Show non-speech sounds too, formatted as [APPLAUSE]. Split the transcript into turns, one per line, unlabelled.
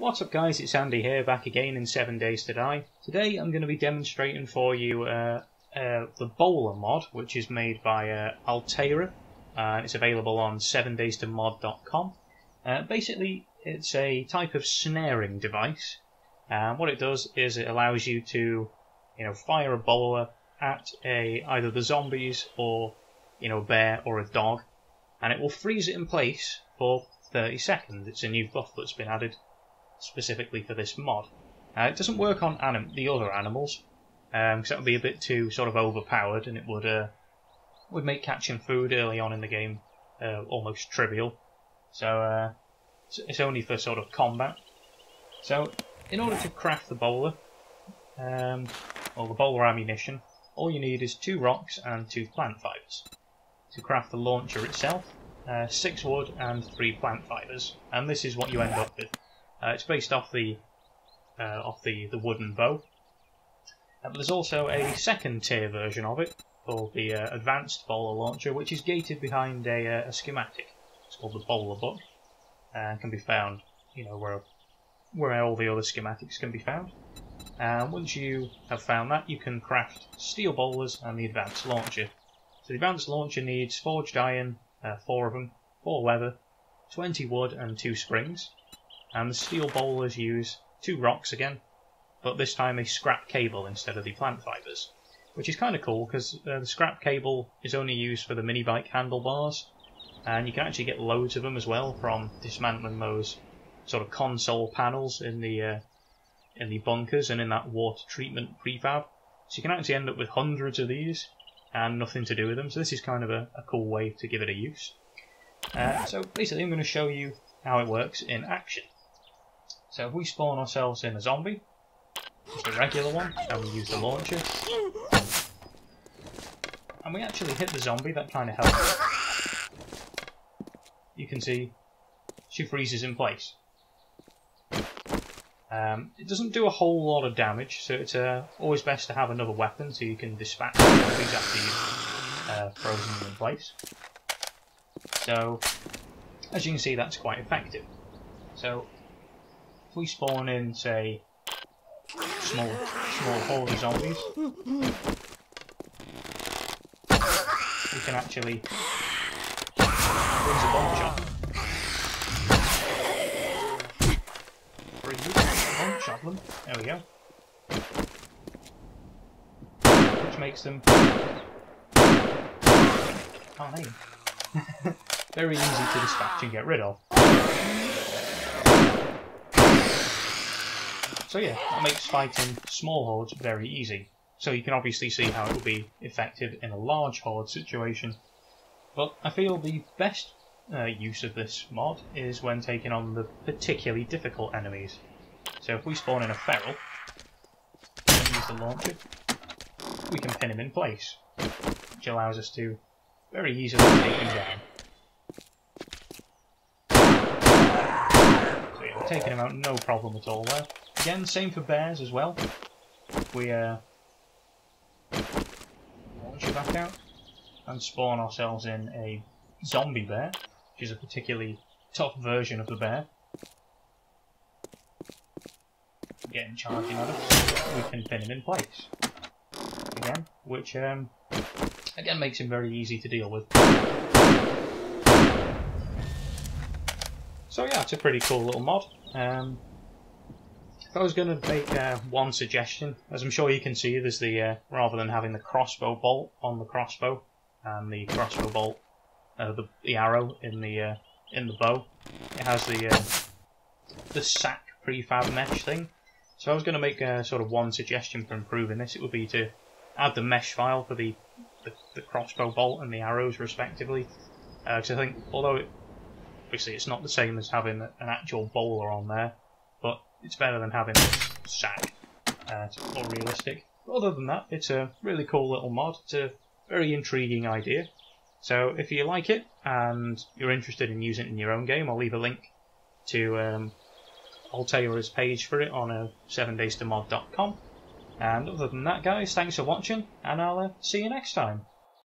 What's up guys, it's Andy here, back again in 7 Days to Die. Today I'm going to be demonstrating for you uh, uh, the Bola mod, which is made by uh, Alltaira. Uh, it's available on 7daystomod.com. Uh, basically, it's a type of snaring device. And what it does is it allows you to, you know, fire a bola at a either the zombies or, you know, a bear or a dog, and it will freeze it in place for 30 seconds. It's a new buff that's been added specifically for this mod. Uh, it doesn't work on anim- the other animals, because um, that would be a bit too sort of overpowered, and it would uh, would make catching food early on in the game uh, almost trivial. So uh, it's only for sort of combat. So in order to craft the bola, um, or the bola ammunition, all you need is two rocks and two plant fibers. To craft the launcher itself, uh, six wood and three plant fibers, and this is what you end up with. Uh, it's based off the uh, off the, the wooden bow. Uh, there's also a second tier version of it called the uh, Advanced Bola Launcher, which is gated behind a, uh, a schematic. It's called the Bola Book, and can be found, you know, where where all the other schematics can be found. And once you have found that, you can craft steel bolas and the advanced launcher. So the advanced launcher needs forged iron, four of them, four leather, 20 wood and two springs and the steel bolas use two rocks again, but this time a scrap cable instead of the plant fibers, which is kind of cool because uh, the scrap cable is only used for the mini bike handlebars, and you can actually get loads of them as well from dismantling those sort of console panels in the uh, in the bunkers and in that water treatment prefab. So you can actually end up with hundreds of these and nothing to do with them. So this is kind of a, a cool way to give it a use. Uh, so basically, I'm going to show you how it works in action. So if we spawn ourselves in a zombie, just a regular one, and we use the launcher, and we actually hit the zombie, that kind of helps. You can see she freezes in place. Um, it doesn't do a whole lot of damage, so it's uh, always best to have another weapon so you can dispatch zombies after you've uh, frozen them in place. So, as you can see, that's quite effective. So, if we spawn in, say, small, small horde of zombies, we can actually a a bunch of them. There we go. Which makes them [LAUGHS] can't. [LAUGHS] Very easy to dispatch and get rid of. So yeah, that makes fighting small hordes very easy. So you can obviously see how it will be effective in a large horde situation. But I feel the best uh, use of this mod is when taking on the particularly difficult enemies. So if we spawn in a feral, and use the launcher, we can pin him in place, which allows us to very easily take him down. So yeah, we're taking him out no problem at all there. Again, same for bears as well. We uh, launch back out and spawn ourselves in a zombie bear, which is a particularly tough version of the bear. Getting charging at us, we can pin him in place again, which um, again makes him very easy to deal with. So yeah, it's a pretty cool little mod. Um, if I was going to make uh, one suggestion, as I'm sure you can see, there's the uh, rather than having the crossbow bolt on the crossbow and the crossbow bolt, uh, the, the arrow in the uh, in the bow, it has the uh, the sack prefab mesh thing. So I was going to make a sort of one suggestion for improving this. It would be to add the mesh file for the the, the crossbow bolt and the arrows respectively. Because uh, I think although it, obviously it's not the same as having an actual bola on there, it's better than having this sack. Uh, it's more realistic. But other than that, it's a really cool little mod. It's a very intriguing idea. So if you like it and you're interested in using it in your own game, I'll leave a link to um, page for it on uh, 7daystomod.com. And other than that, guys, thanks for watching, and I'll uh, see you next time.